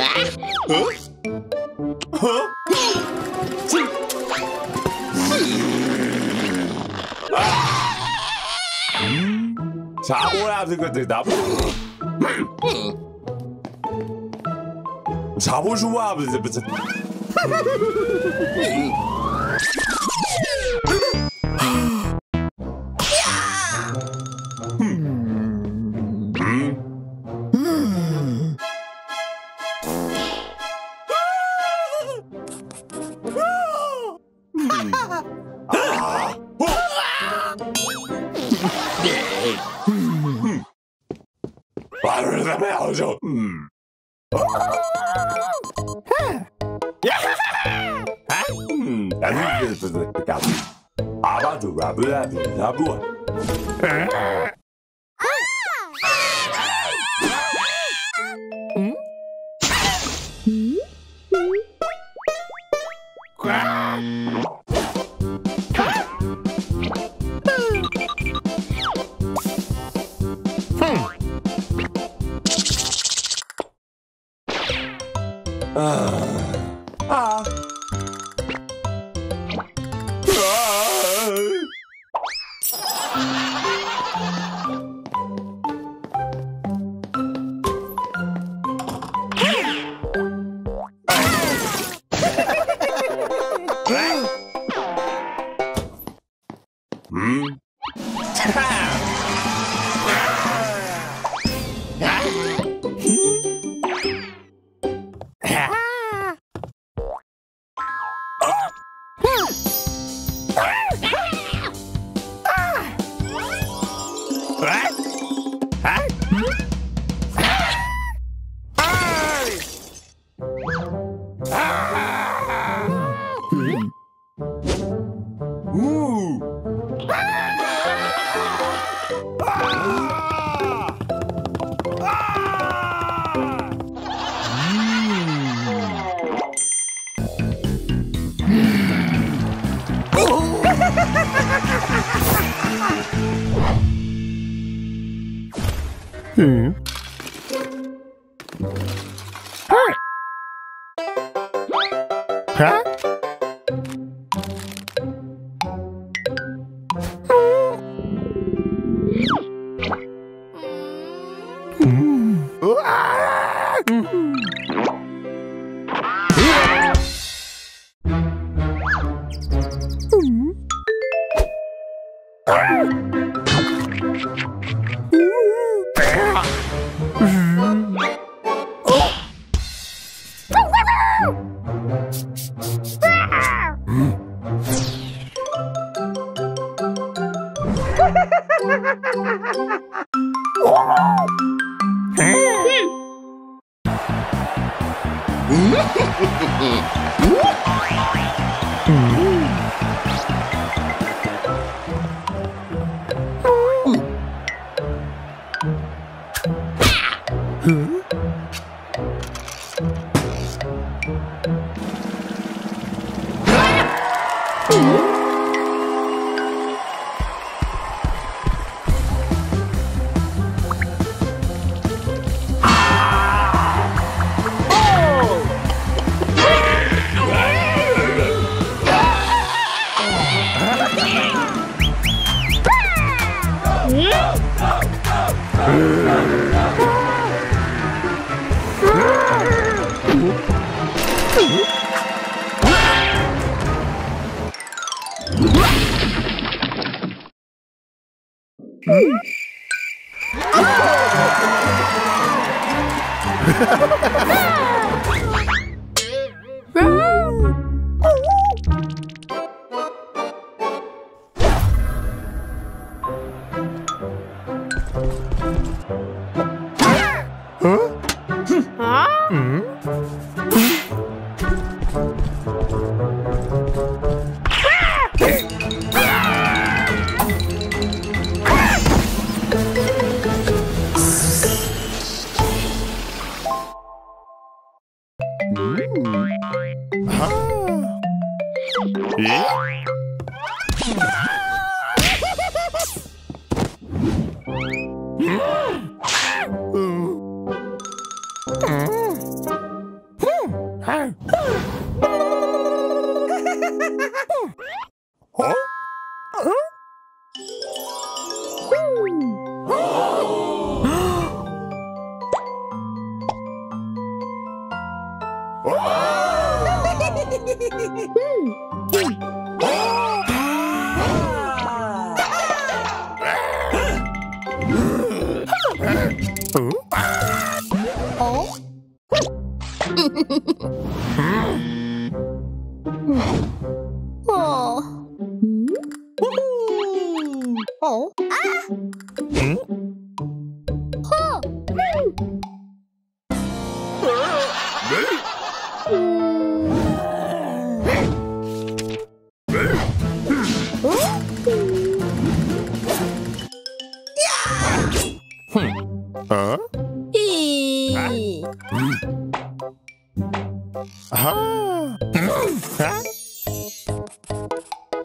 어? 어? 사고야 그것들 나쁜 사고 좋아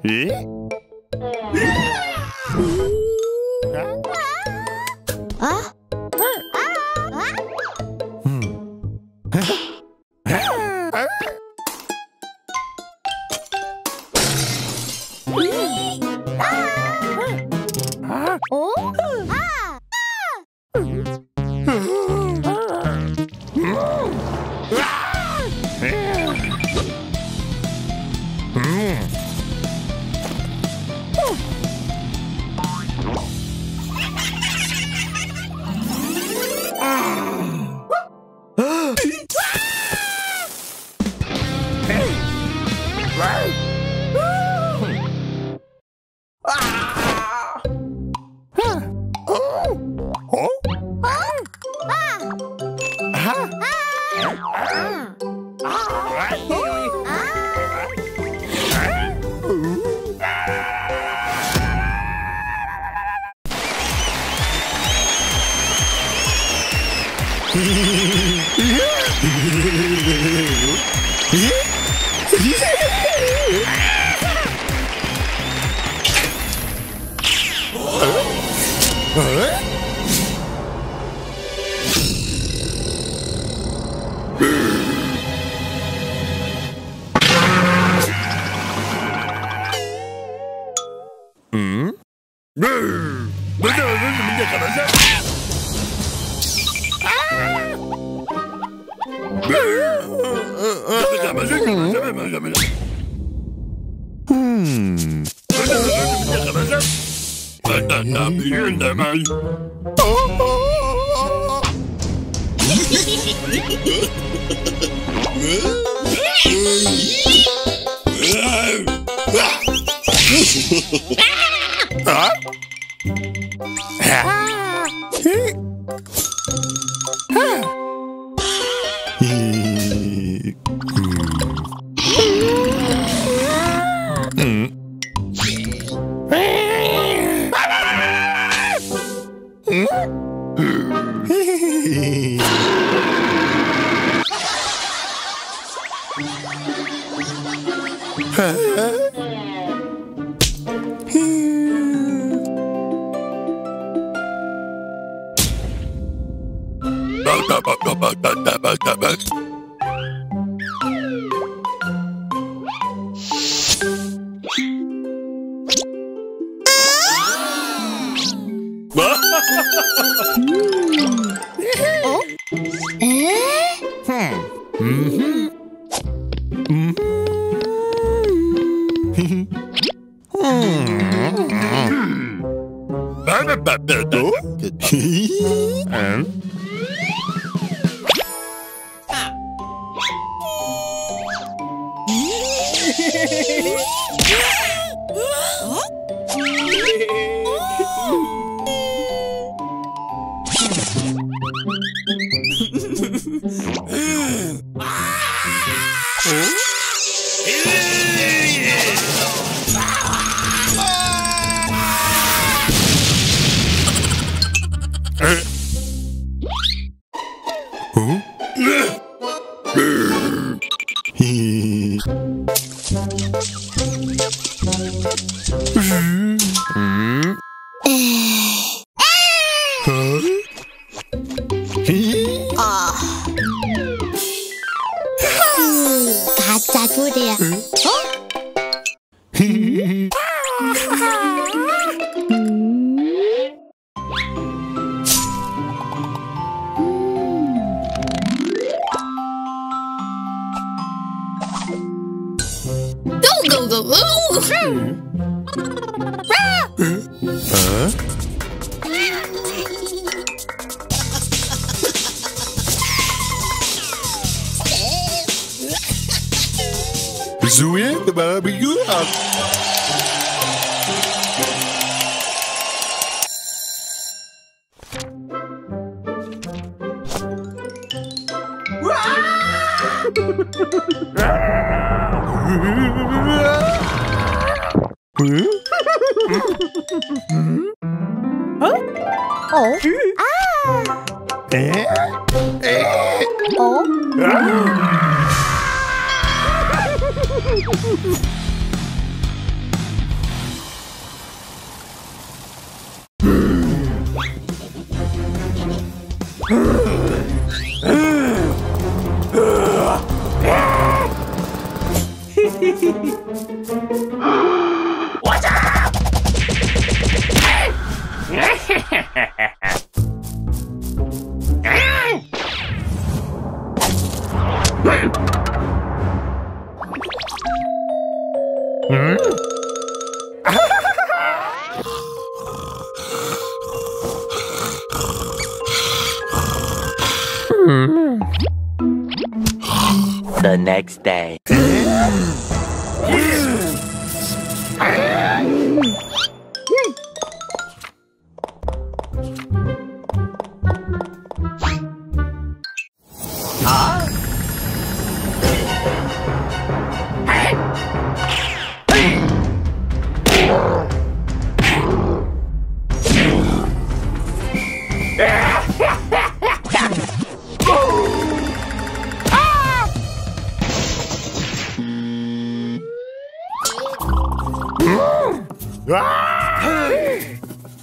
咦、嗯？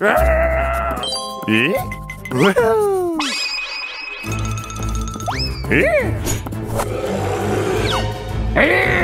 Eh? eh? Eh?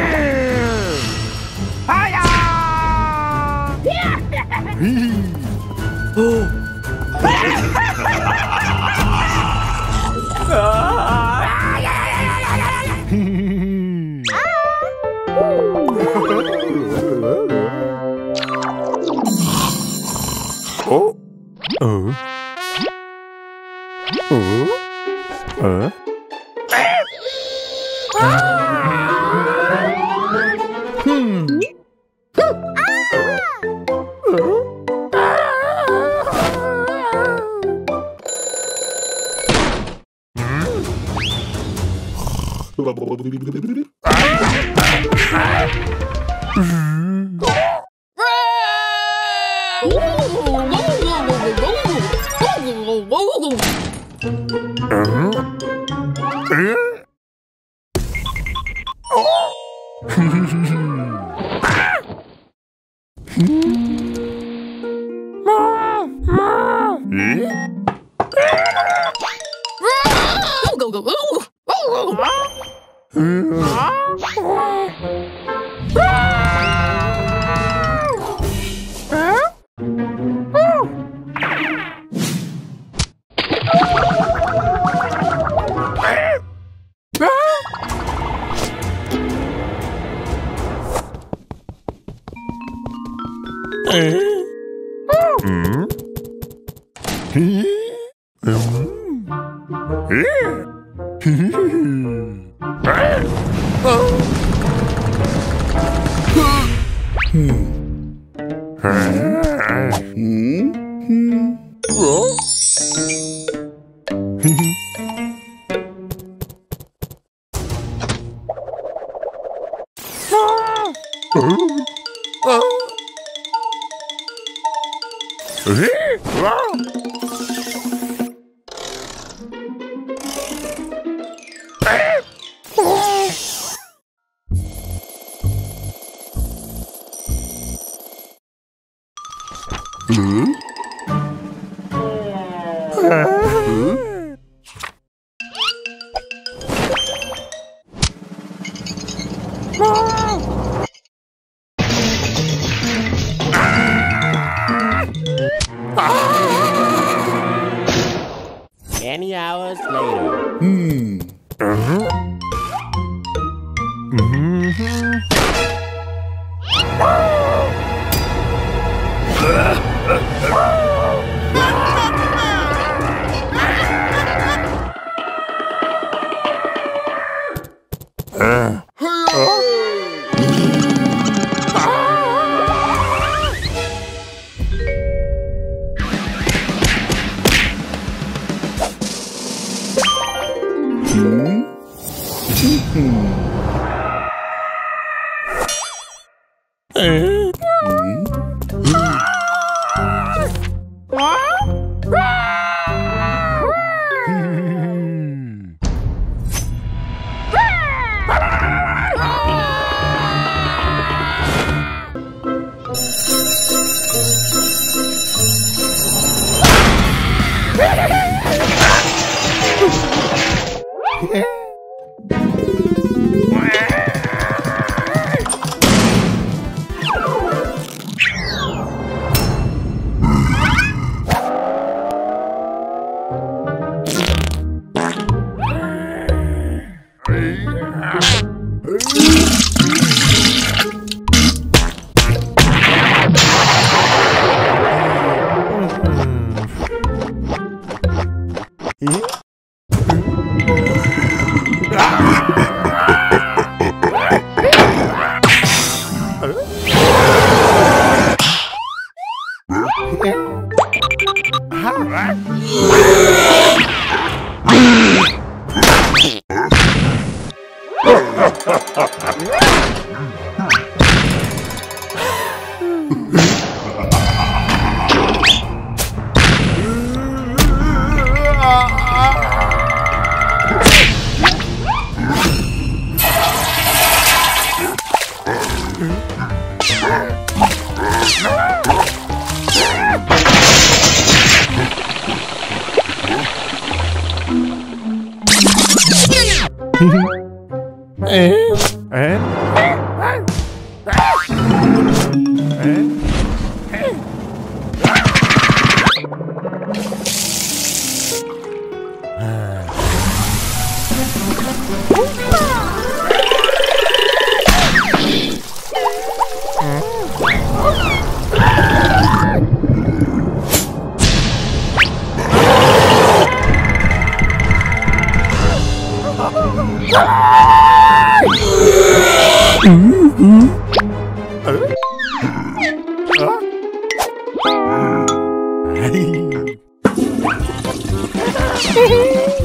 Hehehe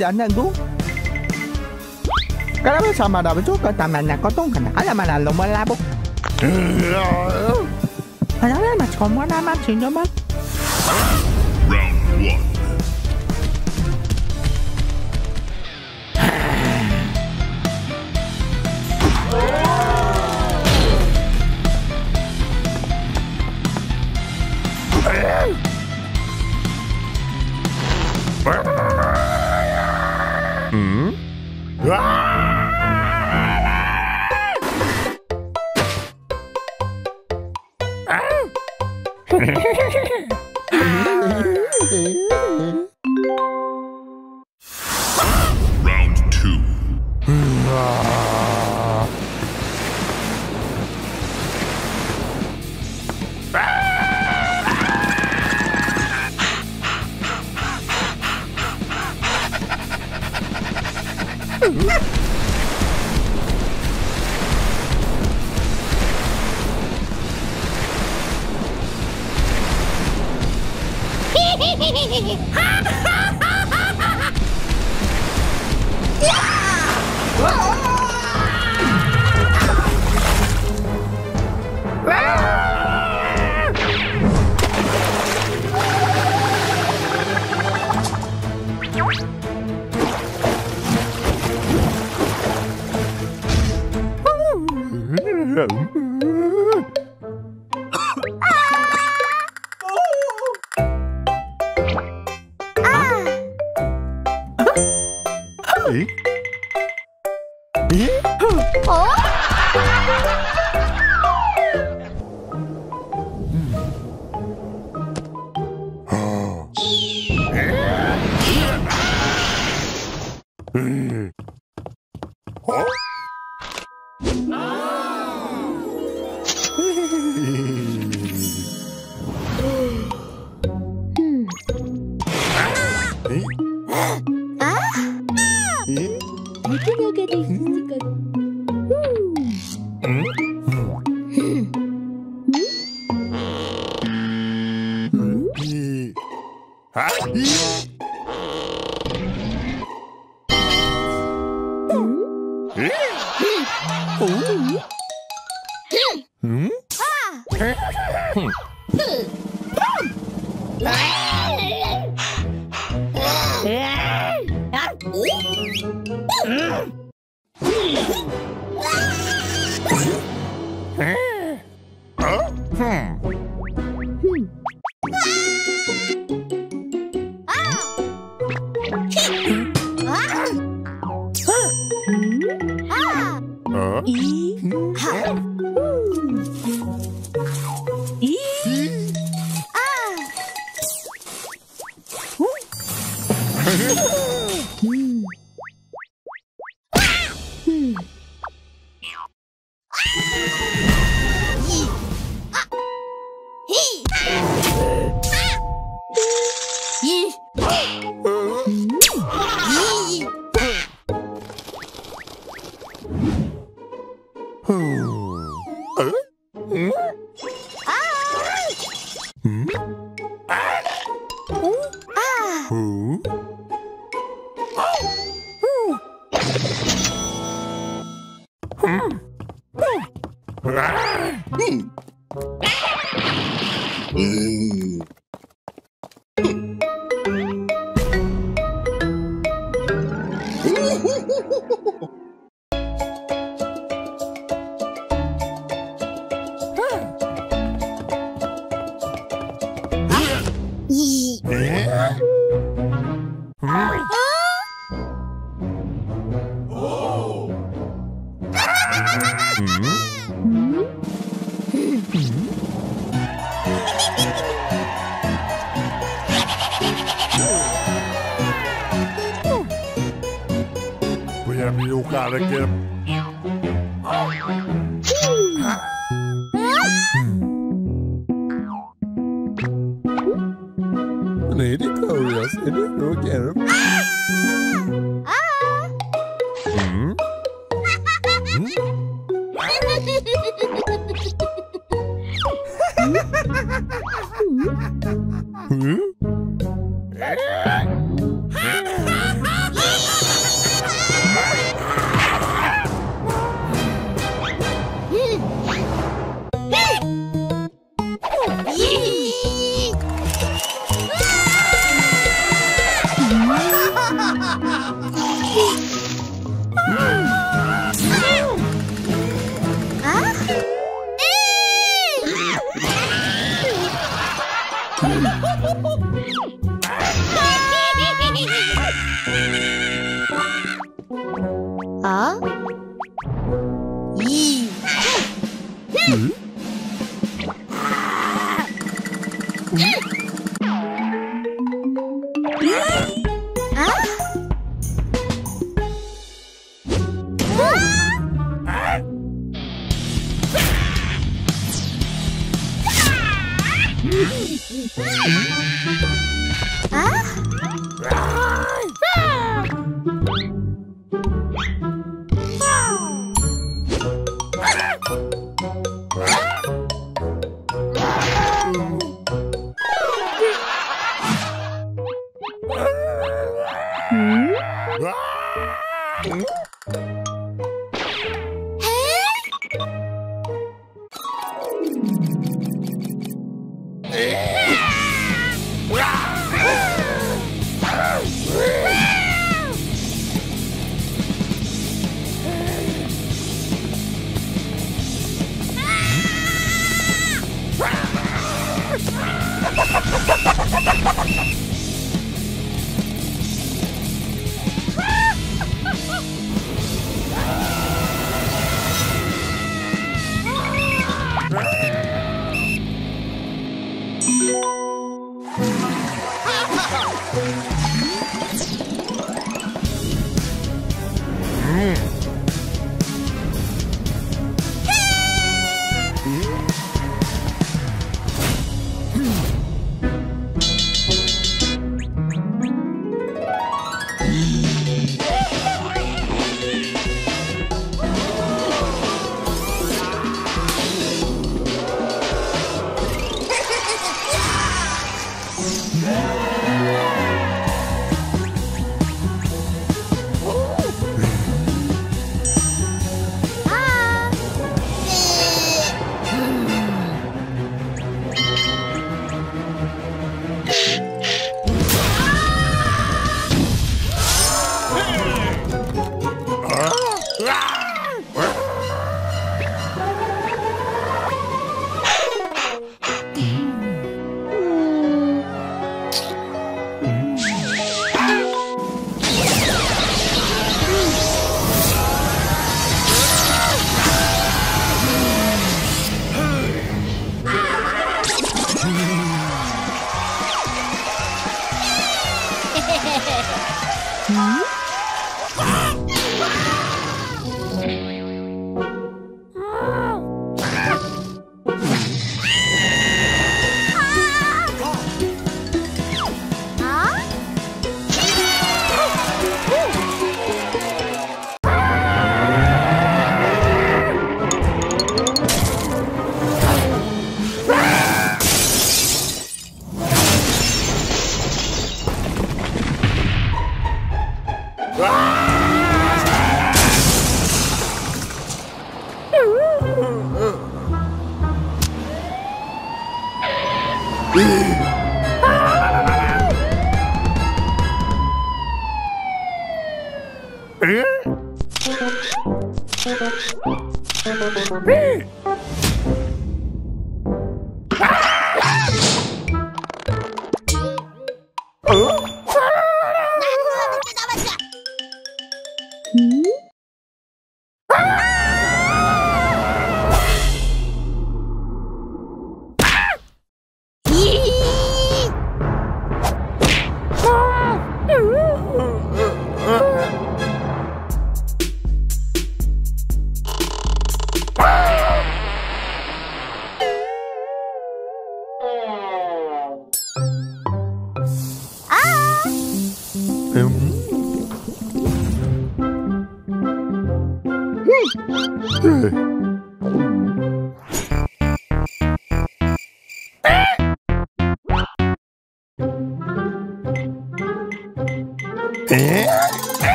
연양구 그러면서 말하면서 그다음에 것도 그냥 하나만 알로 몰라보 하나만 정말 하나만 진정만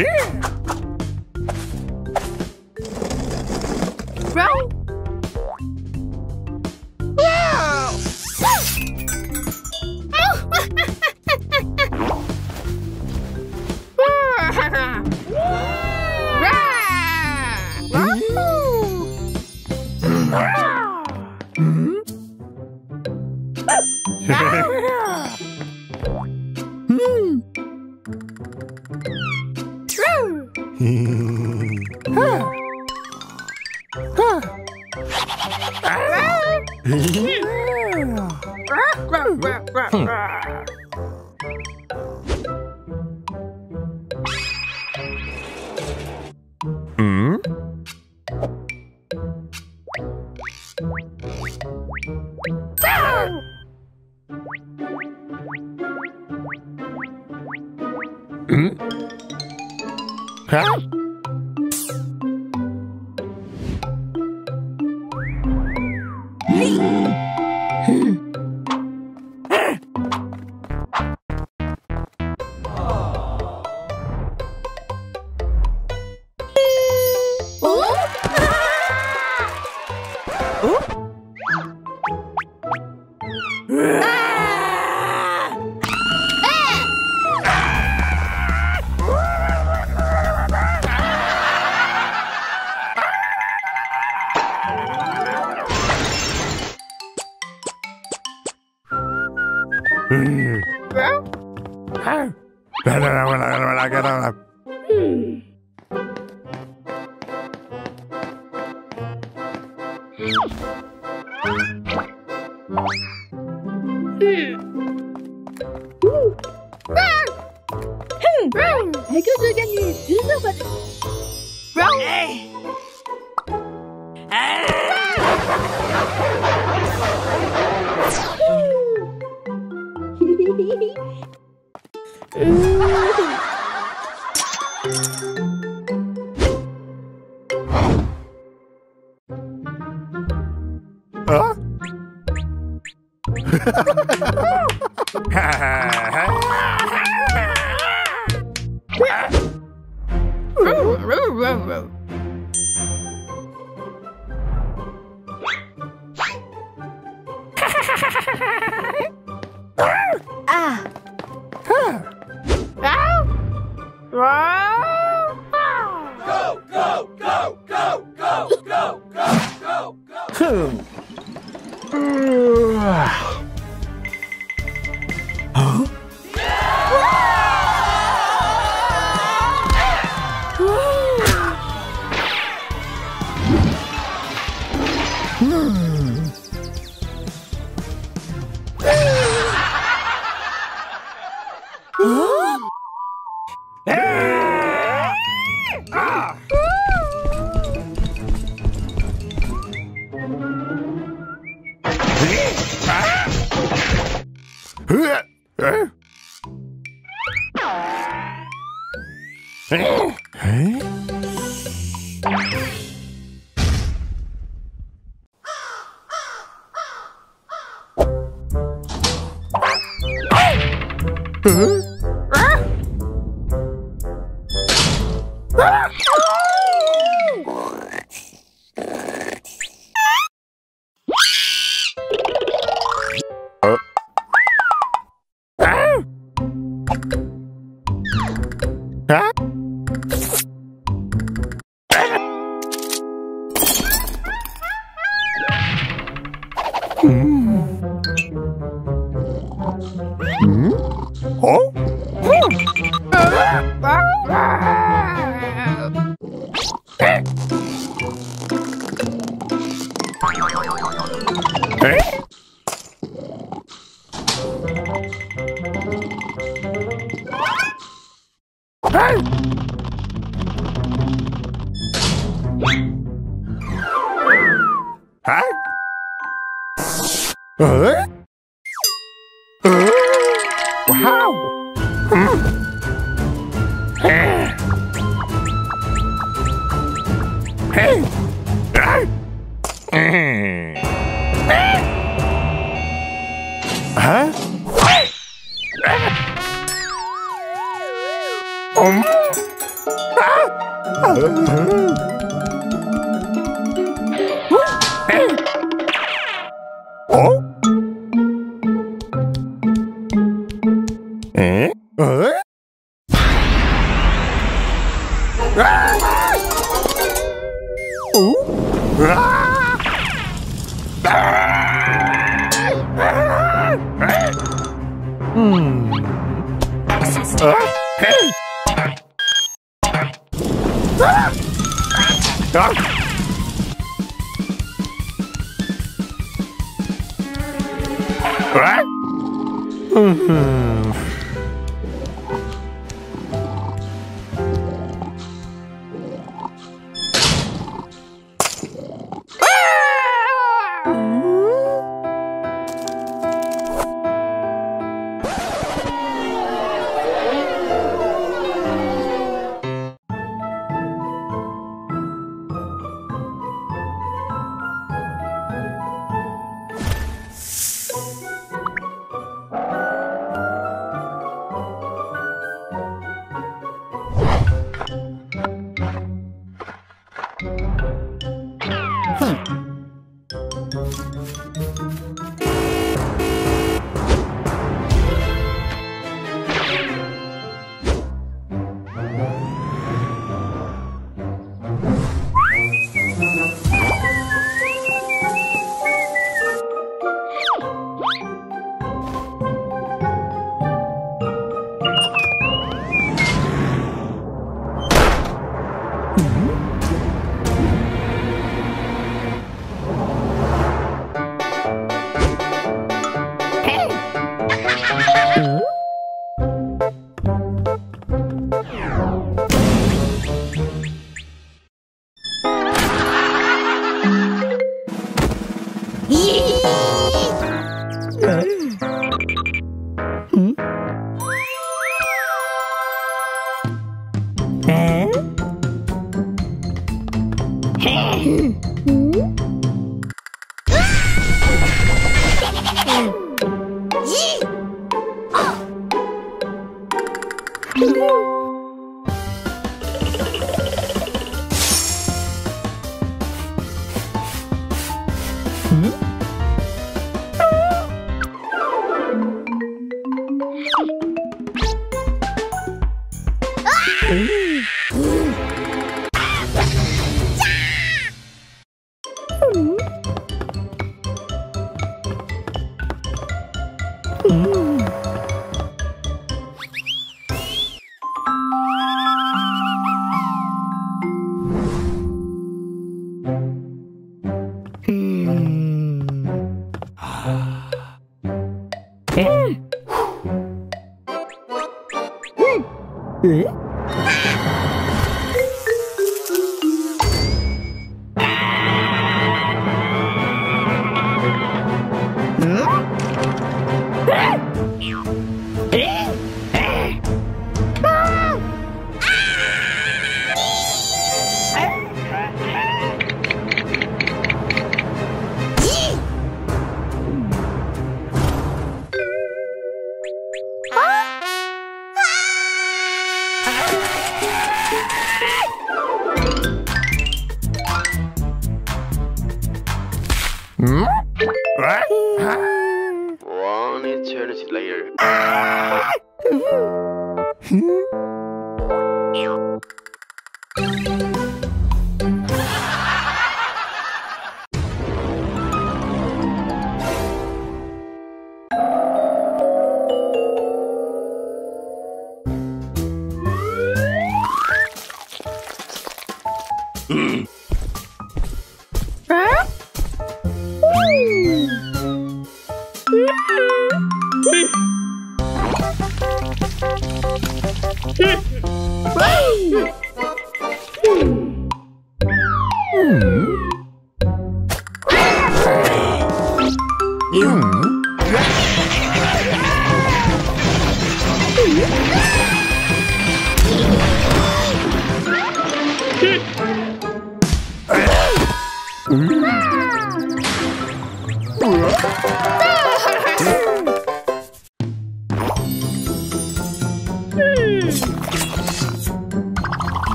Yeah. Huh?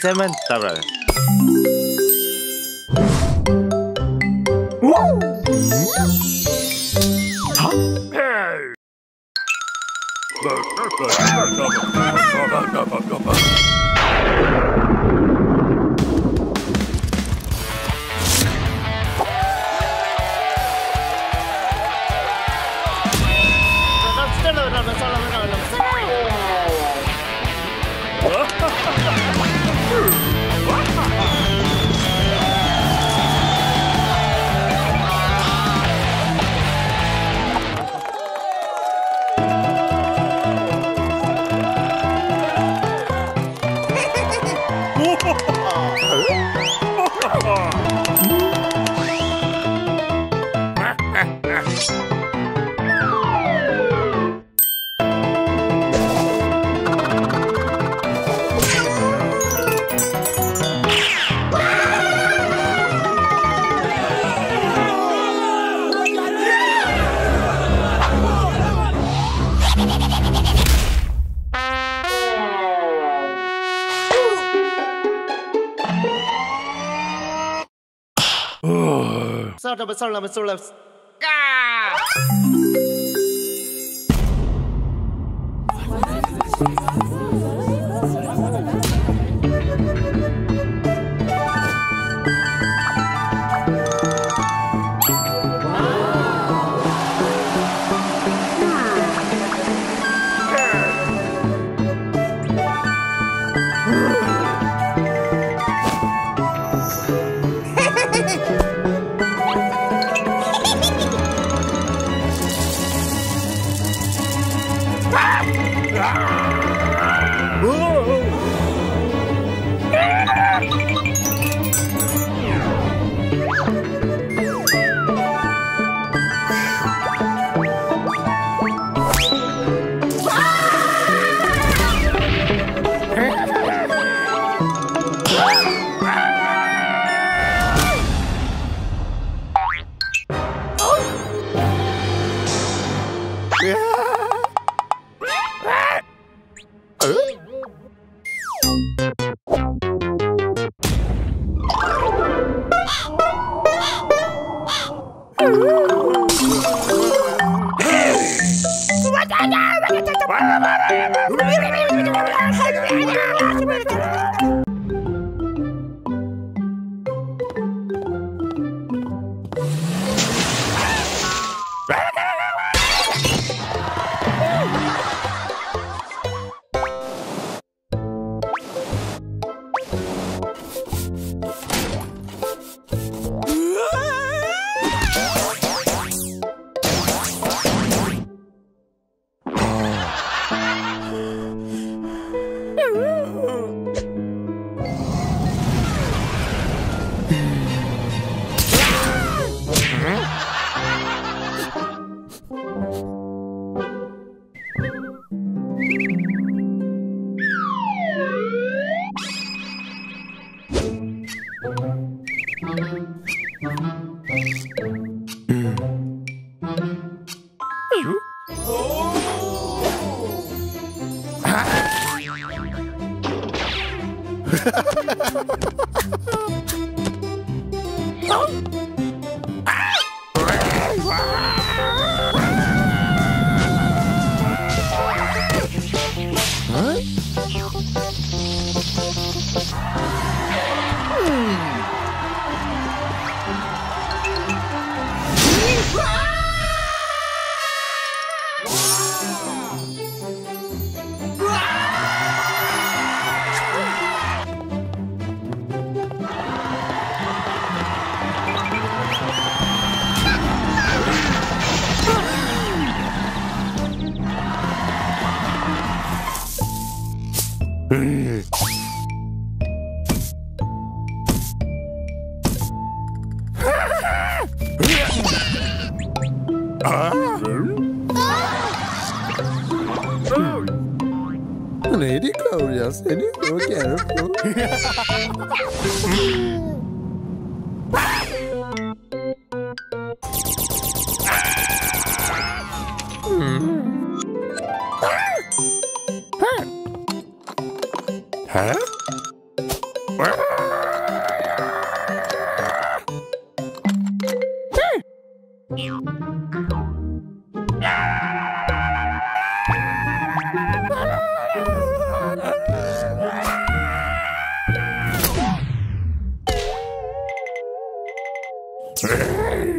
Chairman তারপরে Masala, sorry.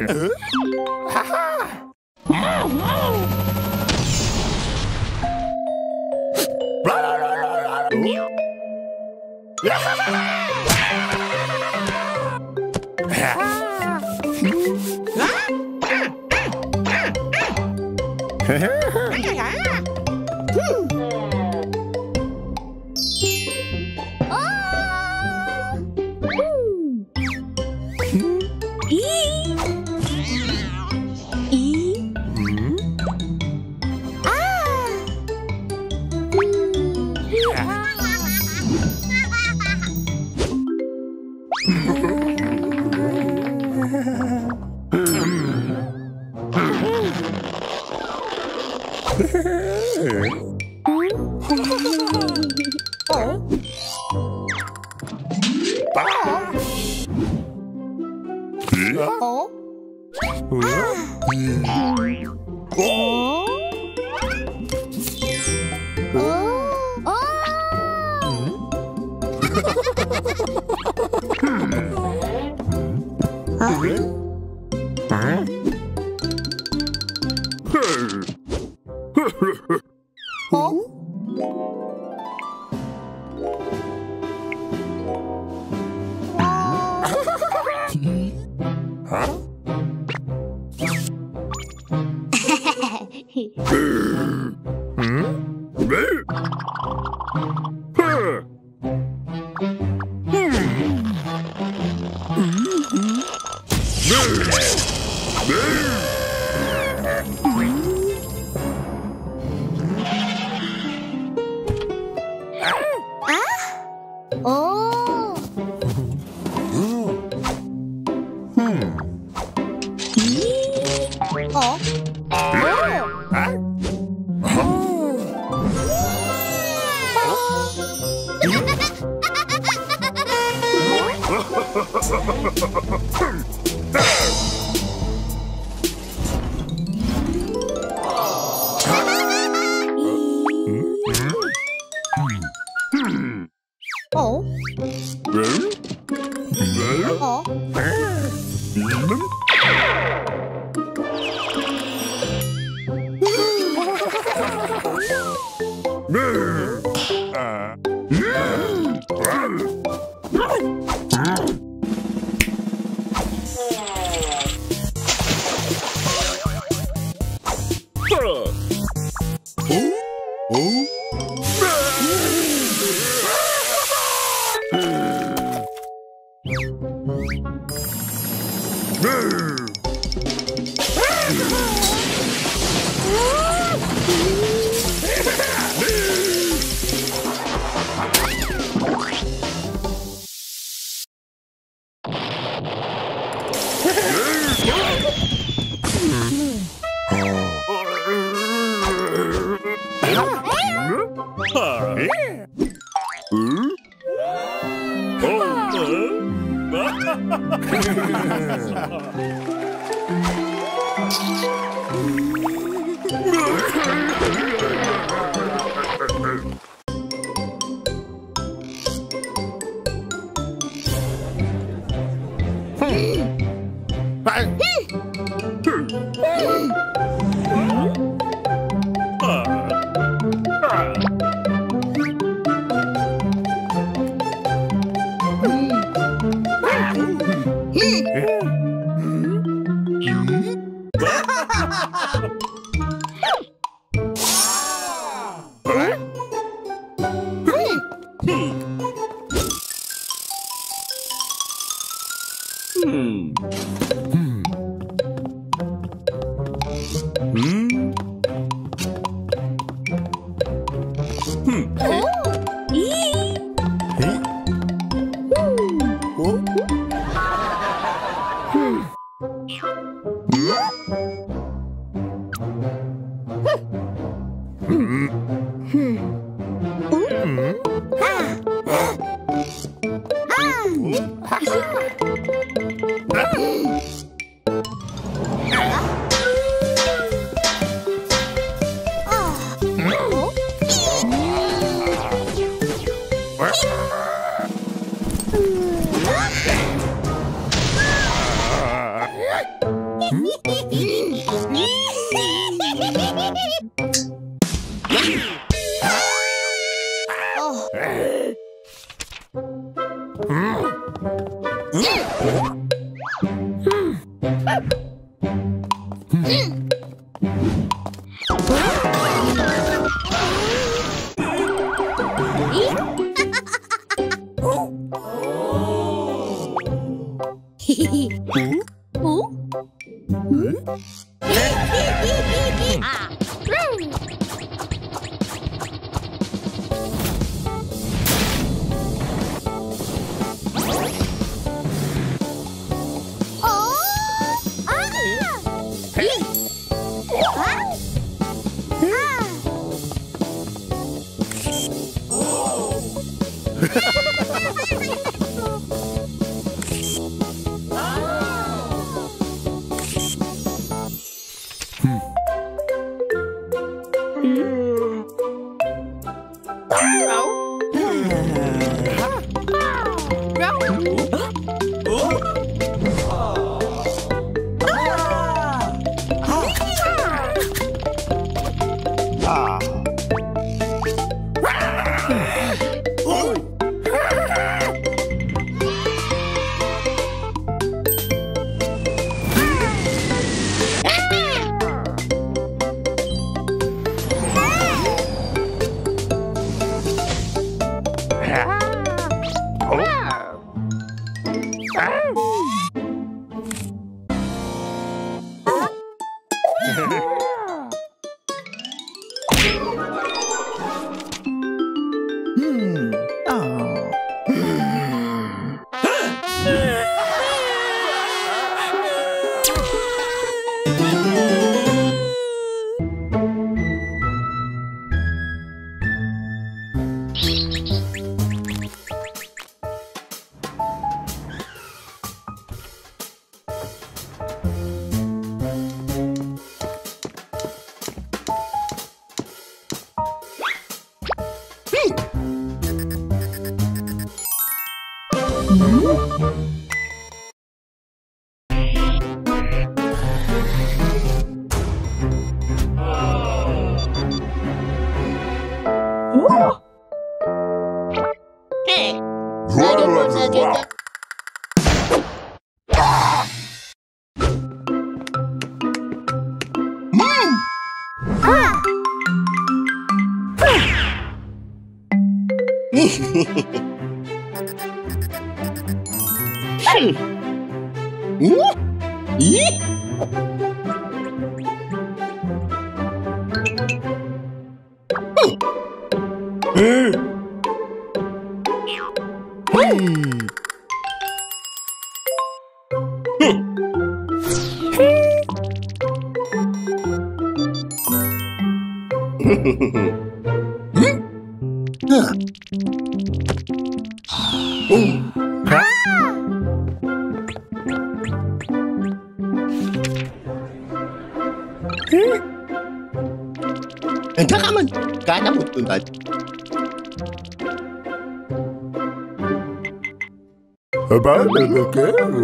Uh -huh.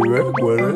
Red, red,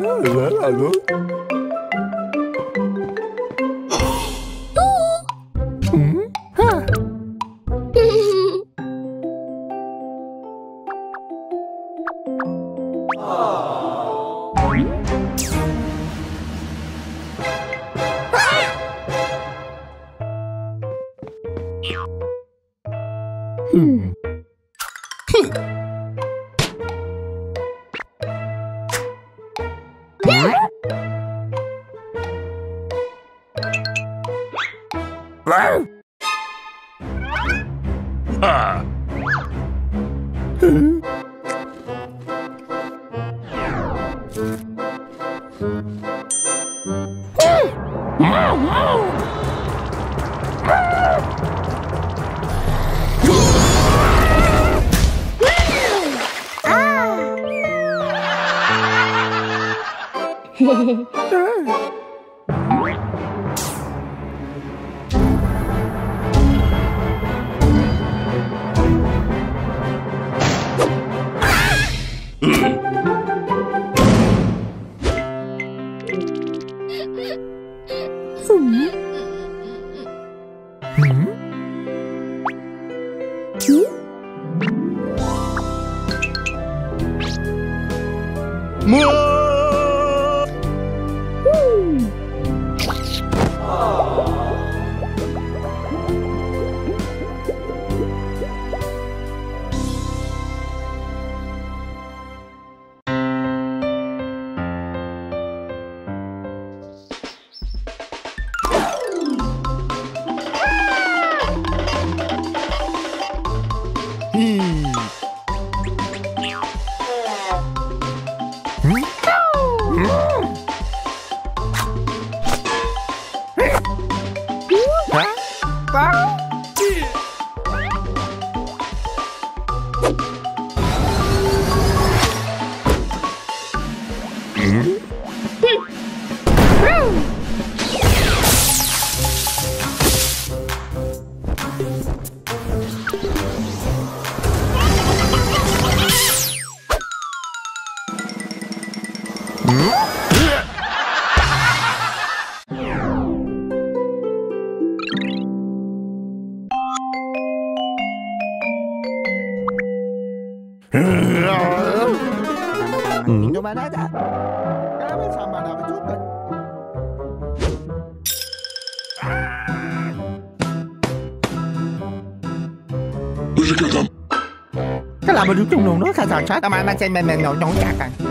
sản xuất mà mà xem mình nó nó chả cả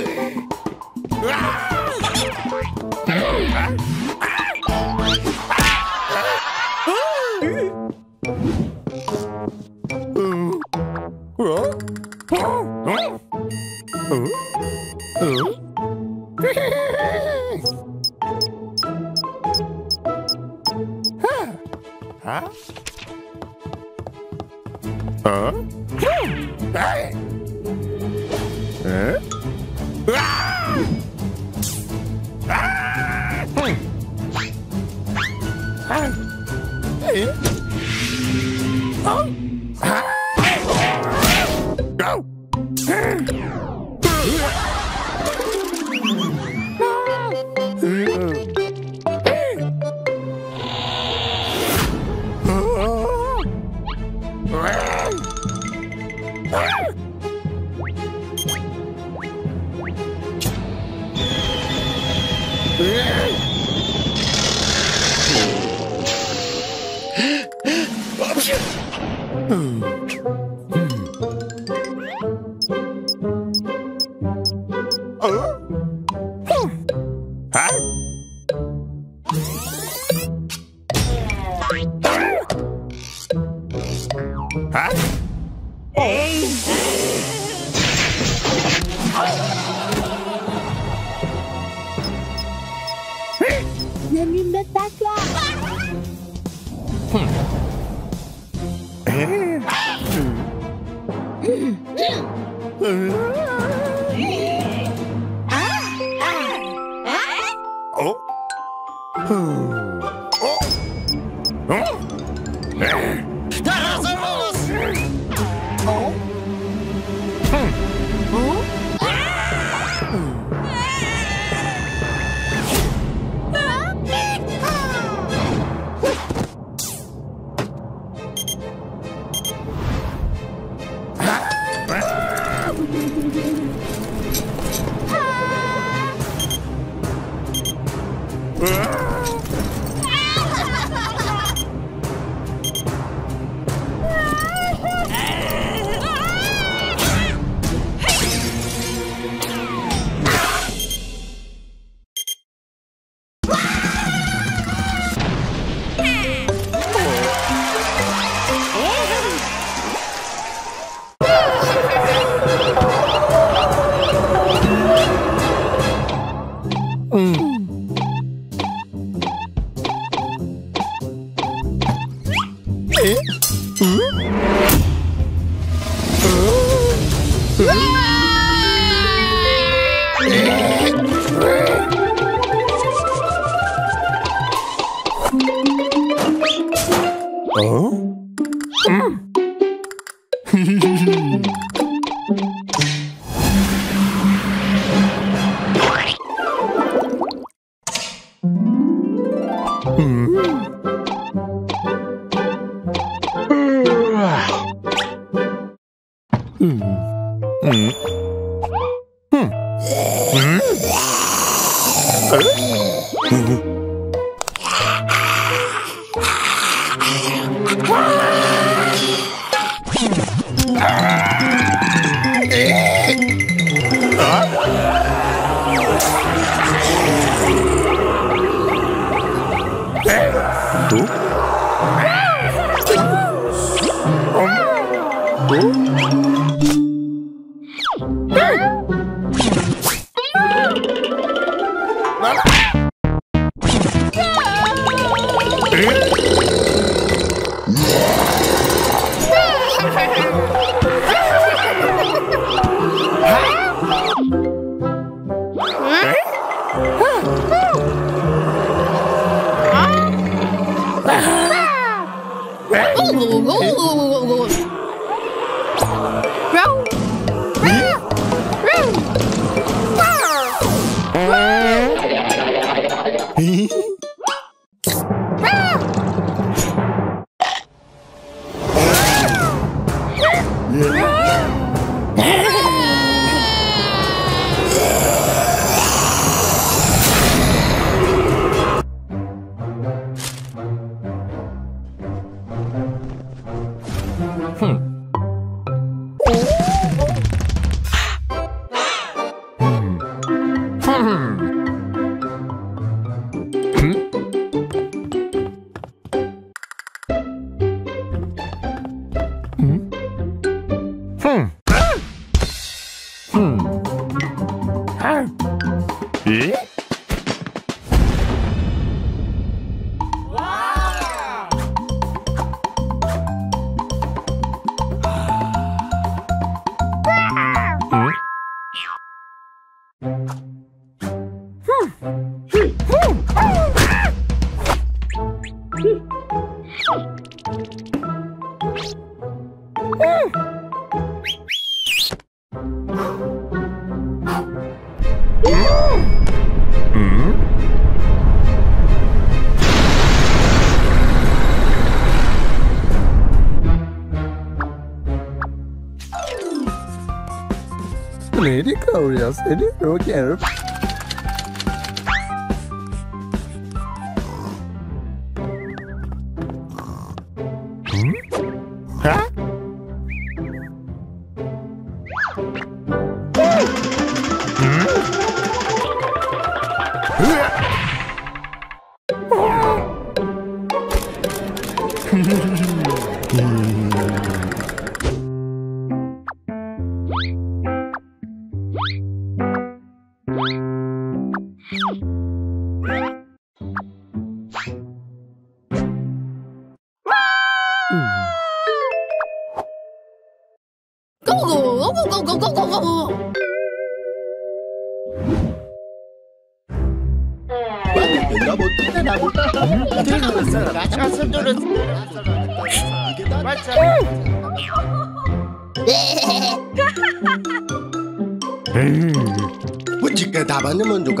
Ah! Just ediyorum kendim.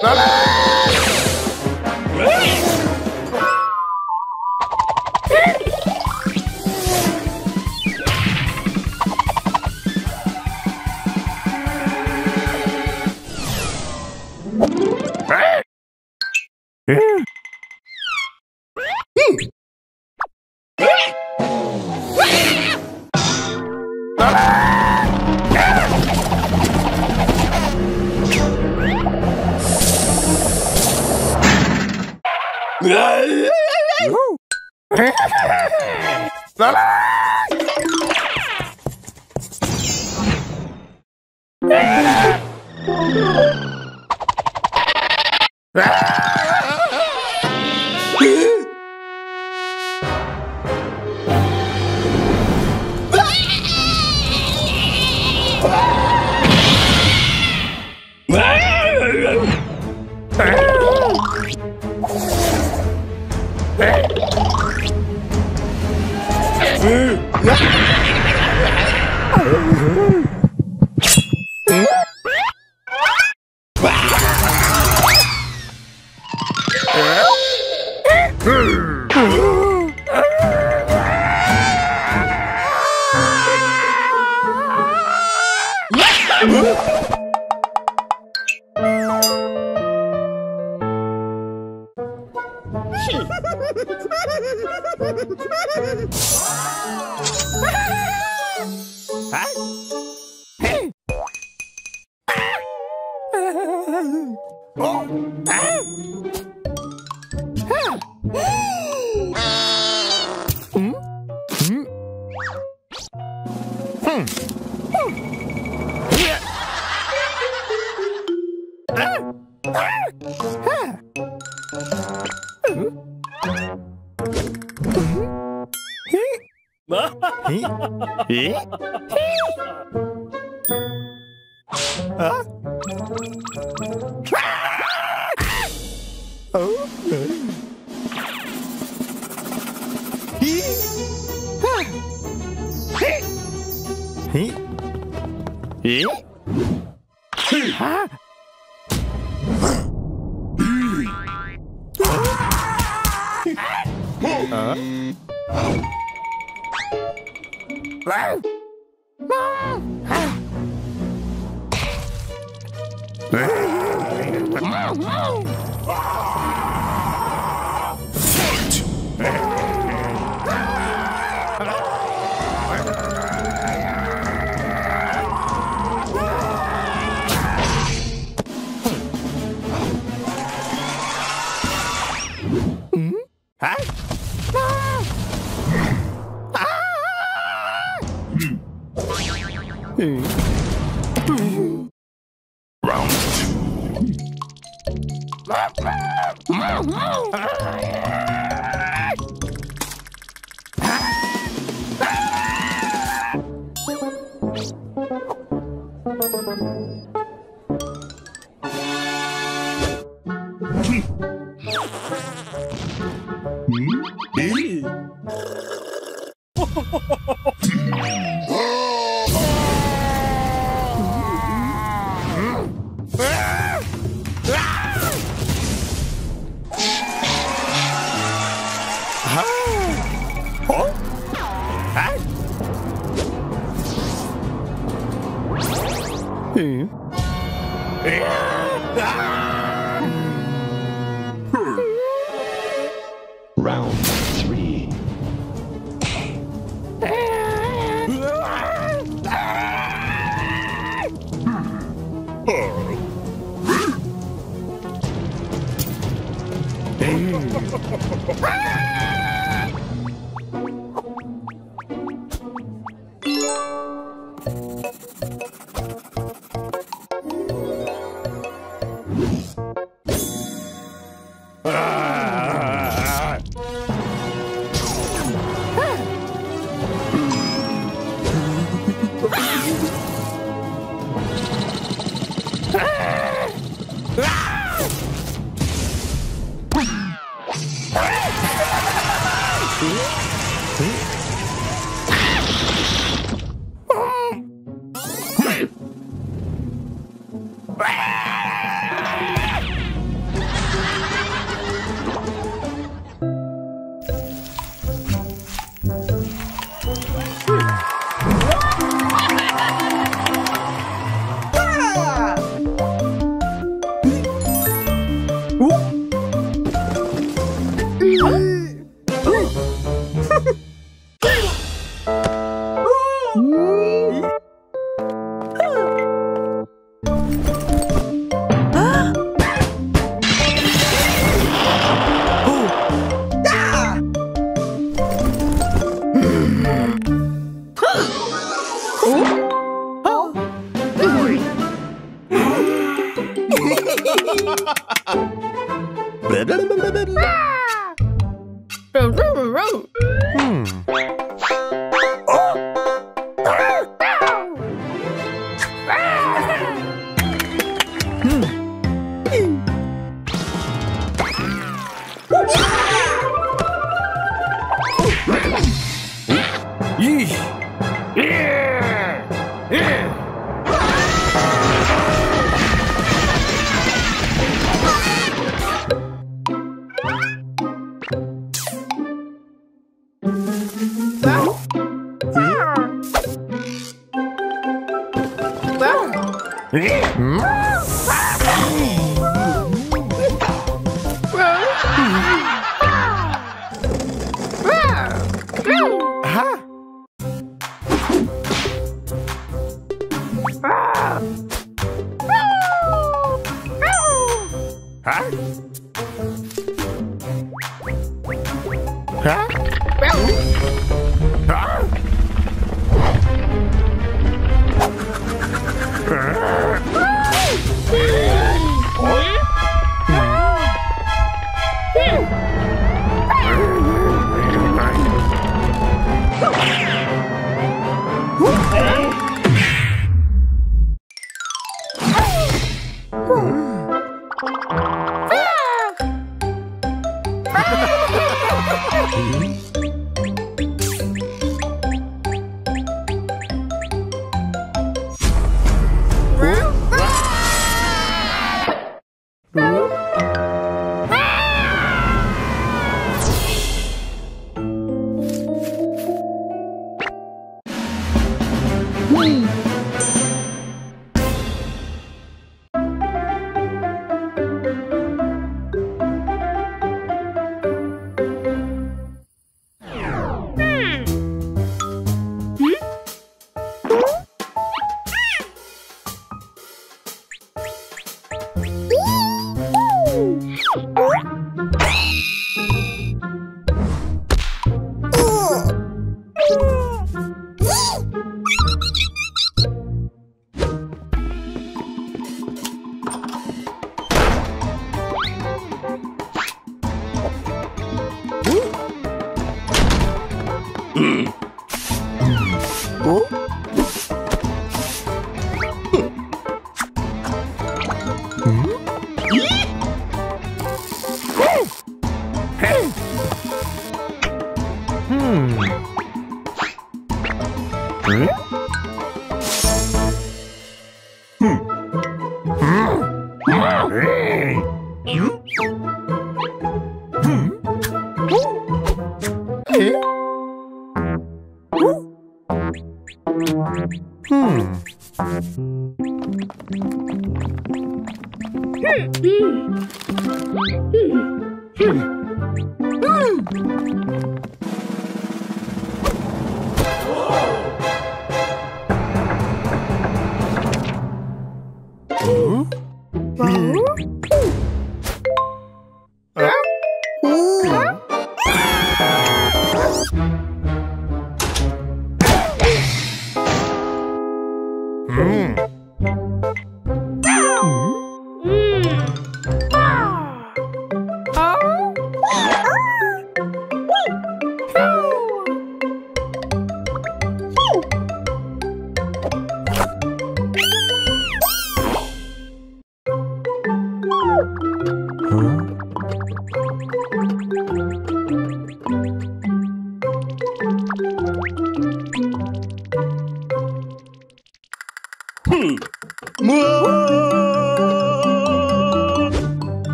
Salut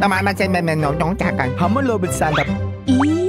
ทำไมาณมาเจนแมนแมนน้องจากกันฮัมเมอร์โรบินสันแบบอี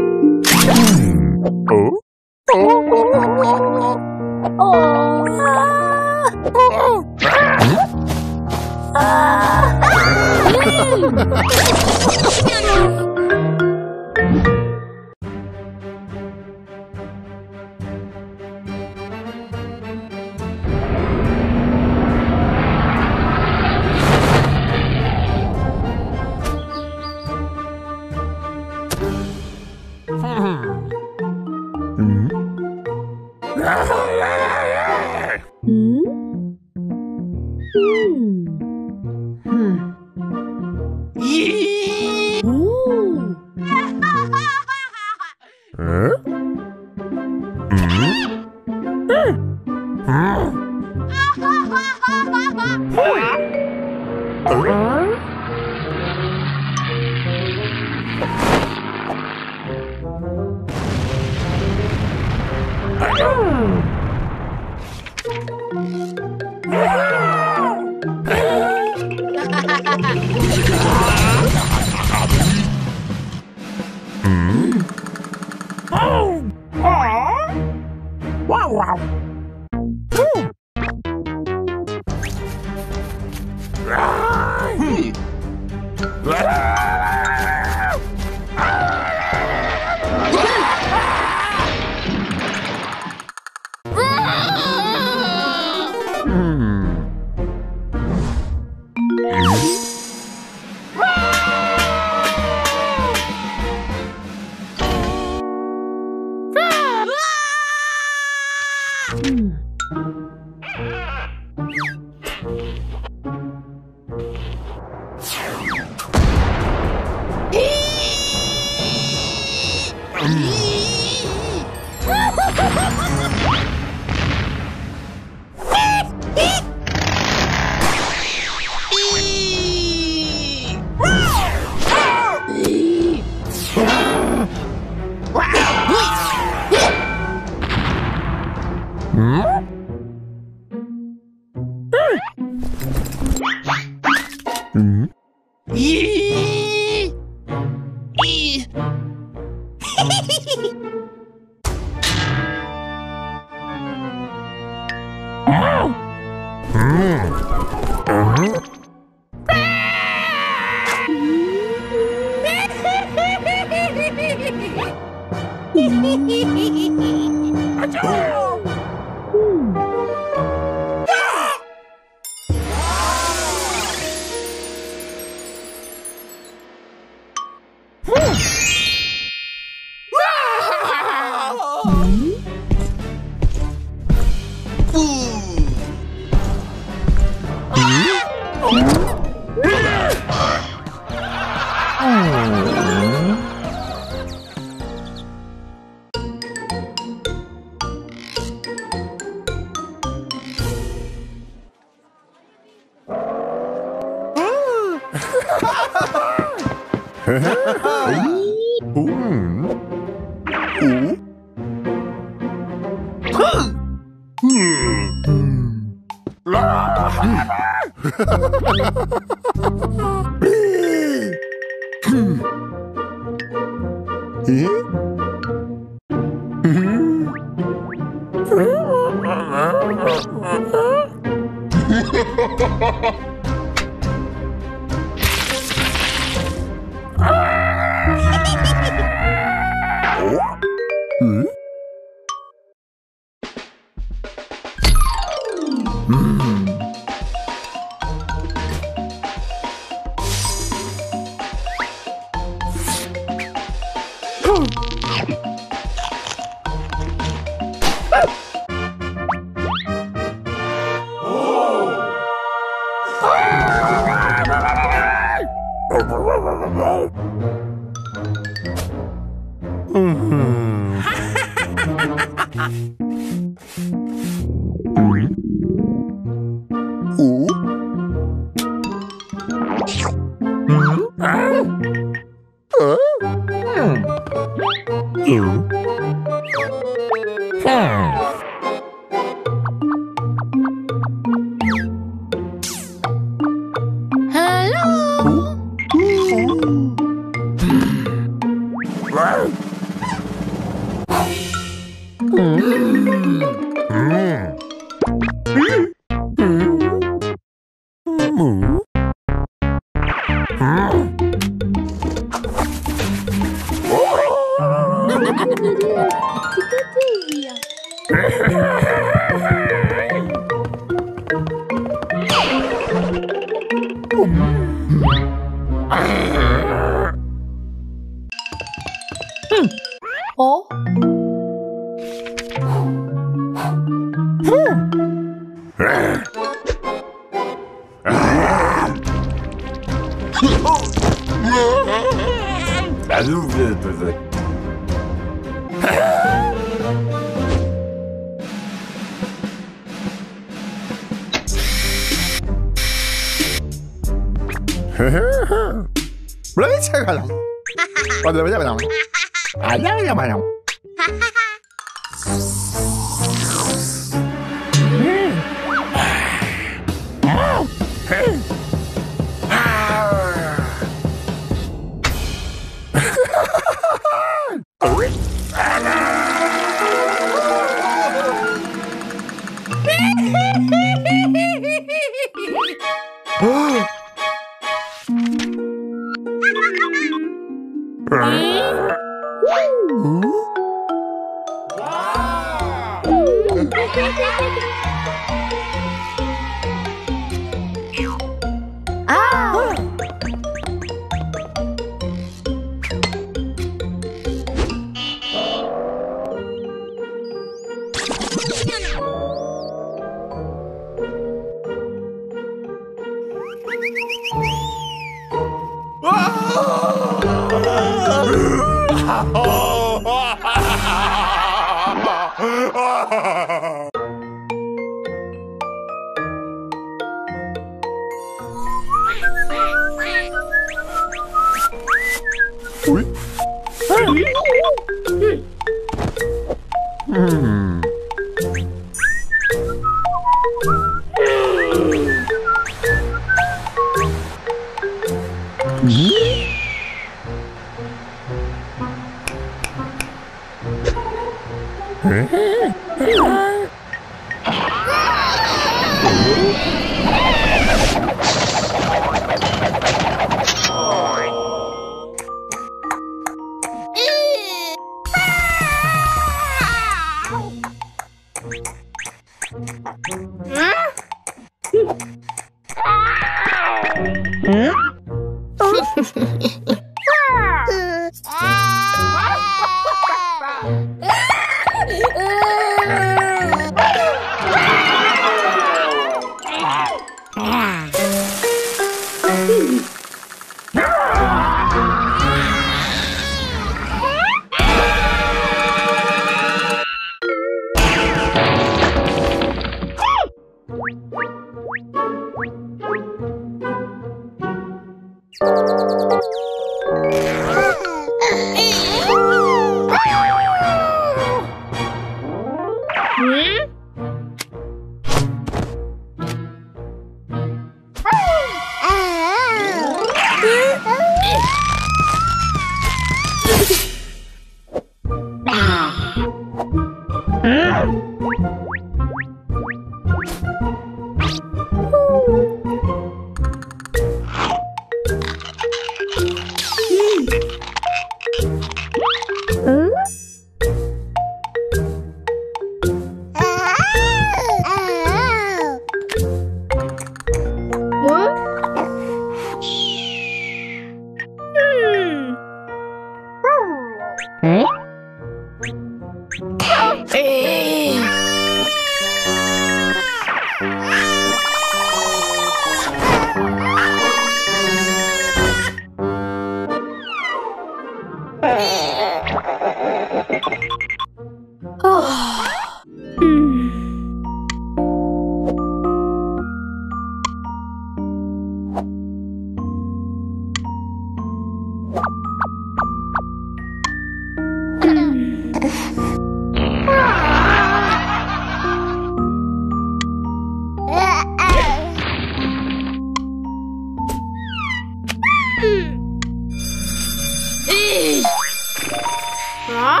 啊？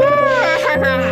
啊哈哈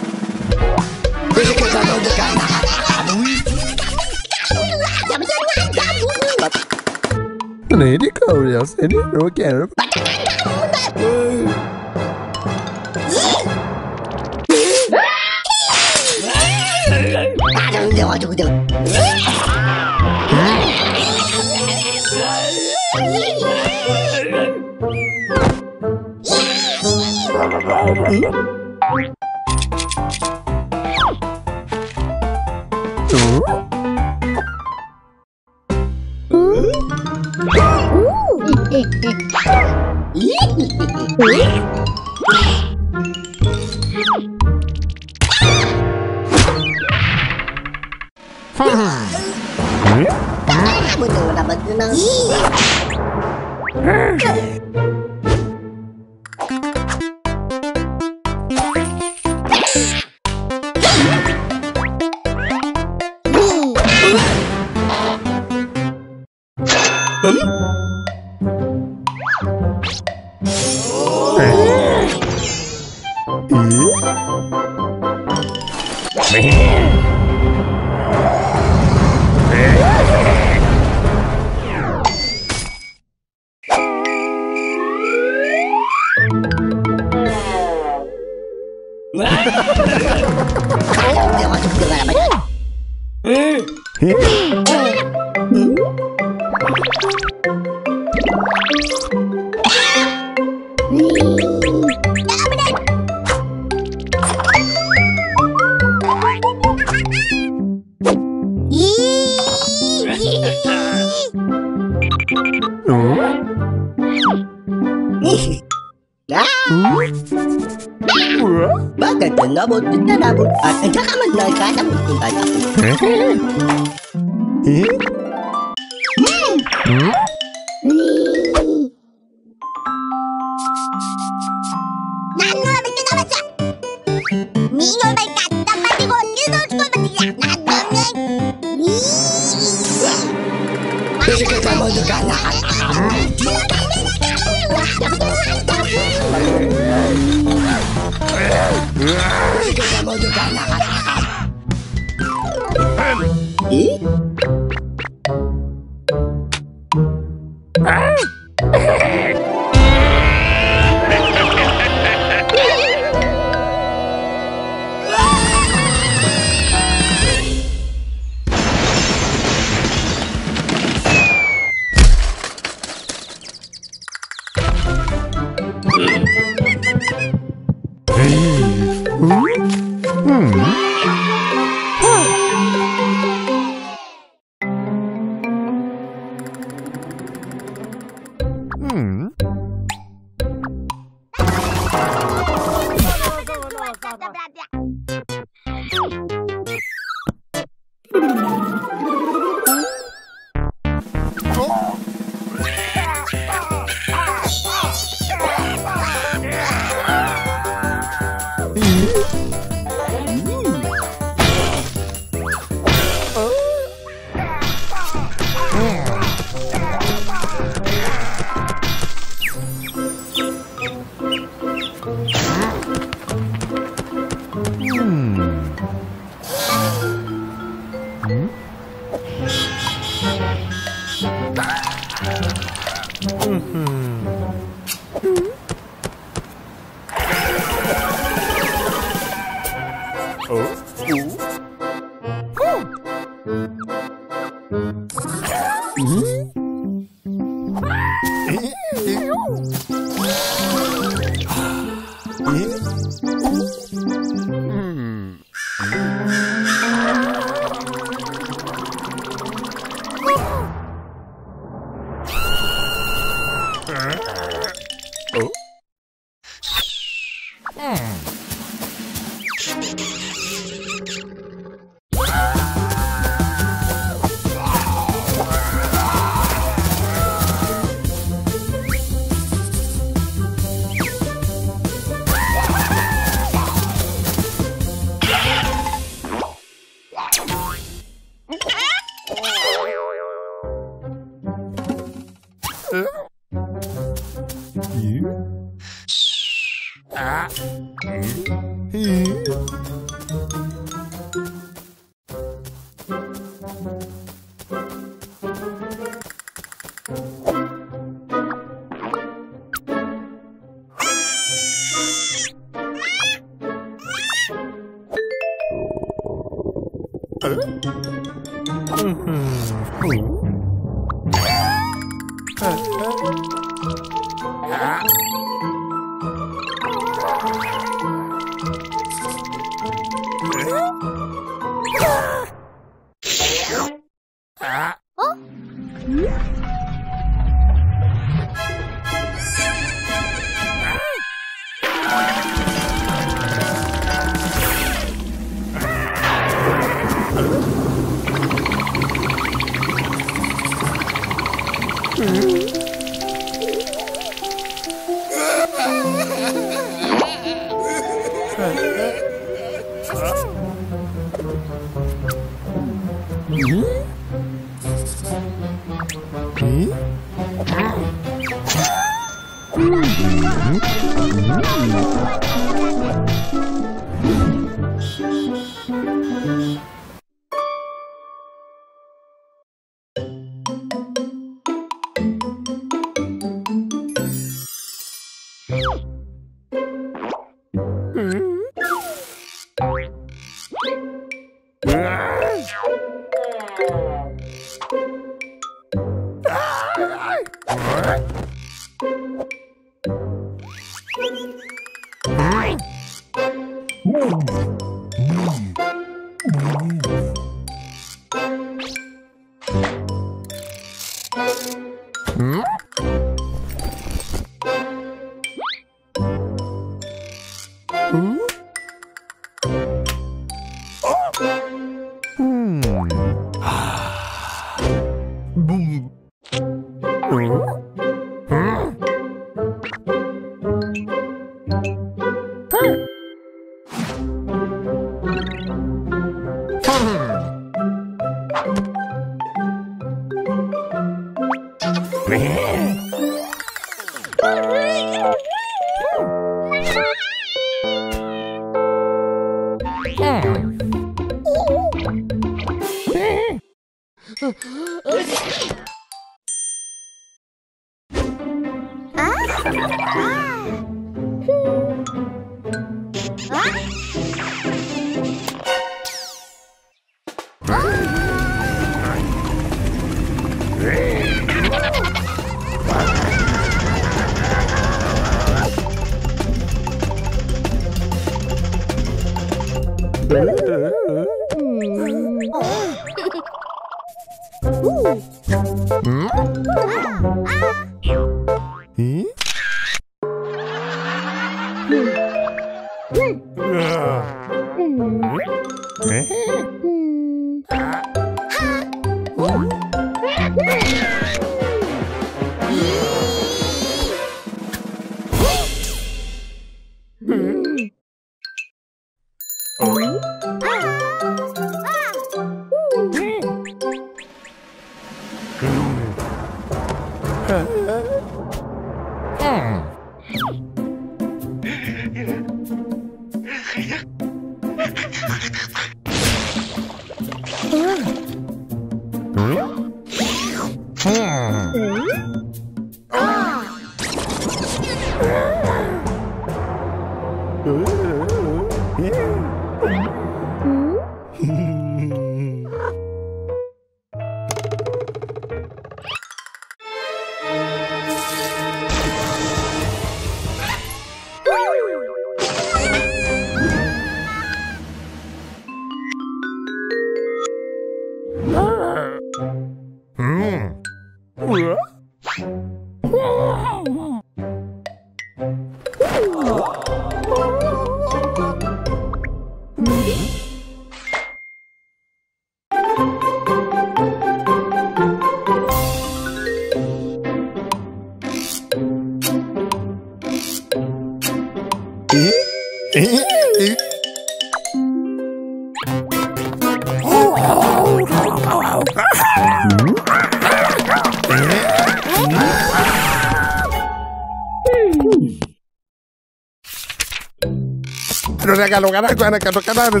Regalo, regalo, regalo, regalo.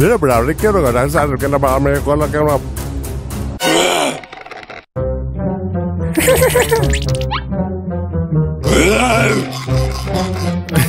Tidak berarti kira-kira saya kena paham ya kalau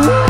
Ooh.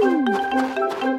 Uhum.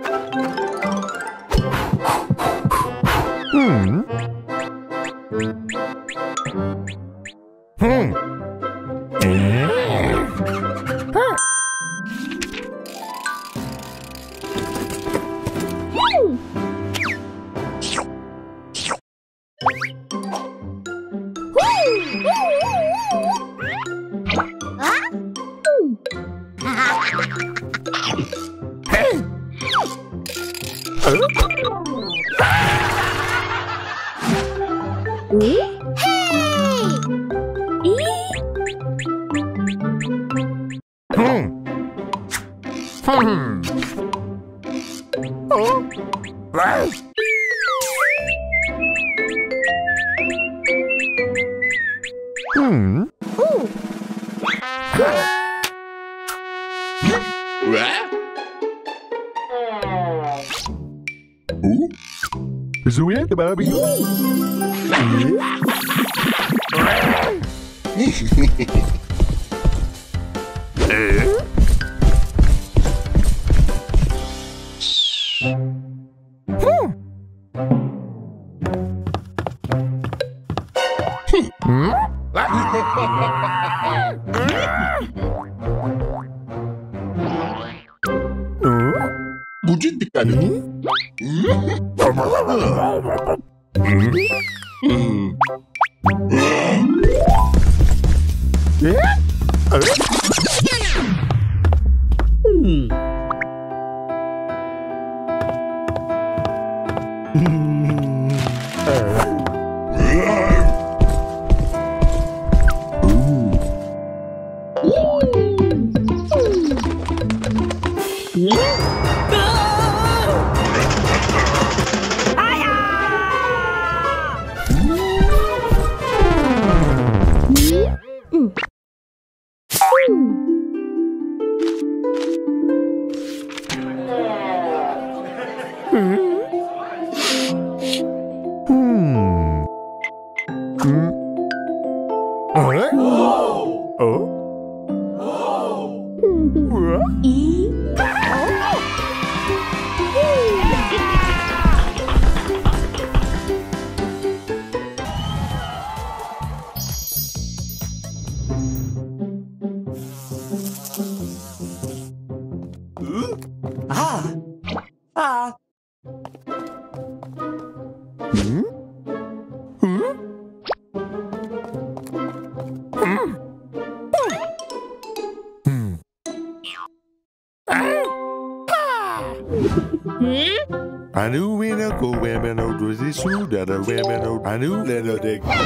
I knew a dick. Uh,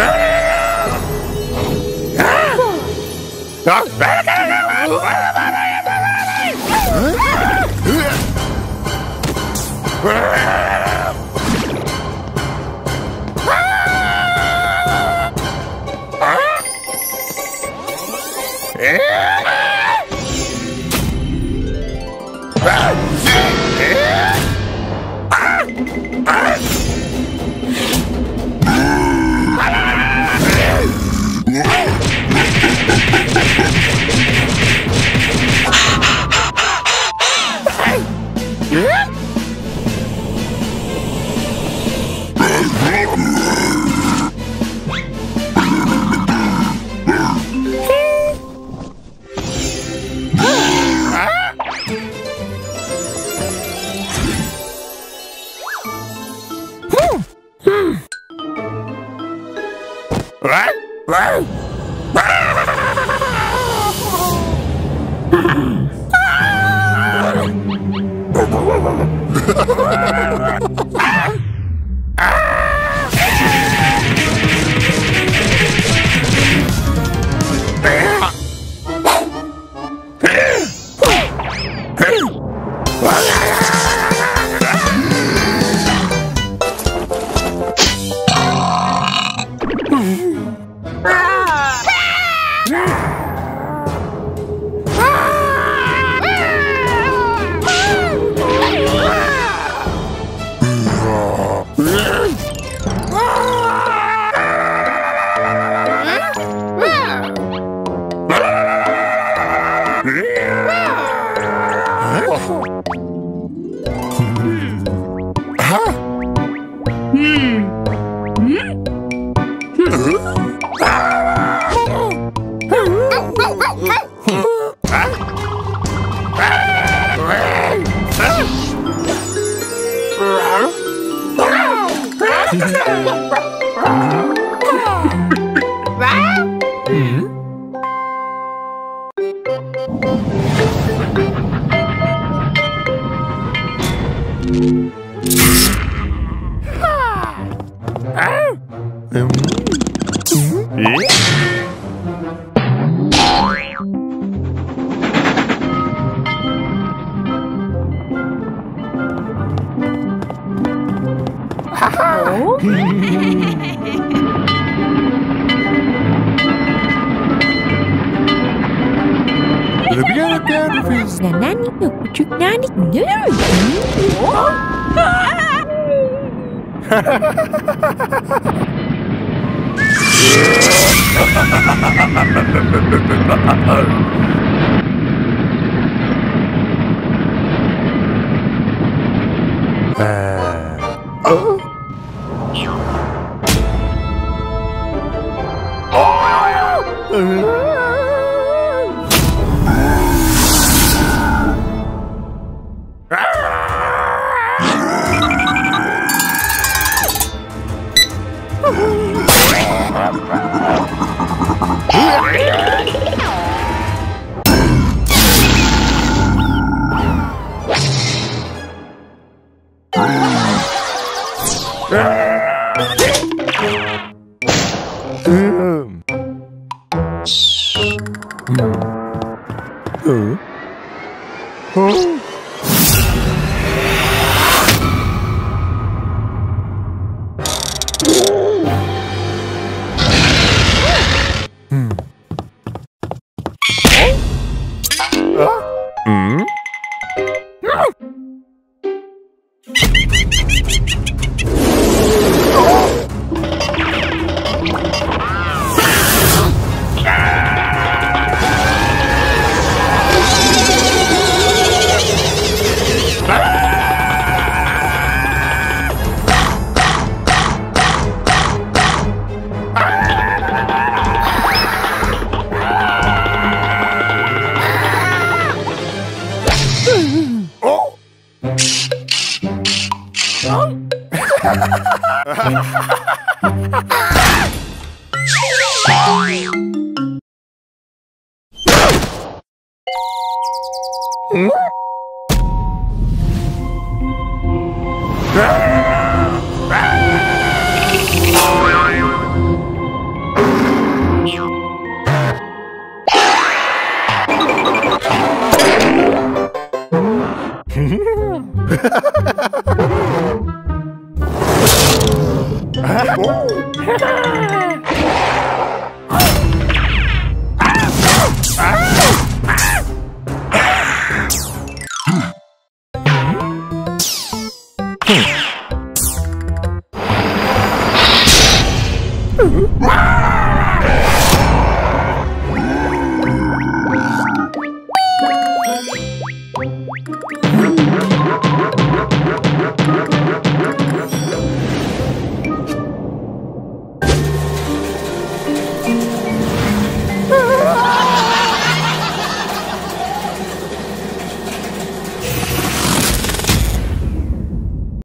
Ah! ah! ah! ah!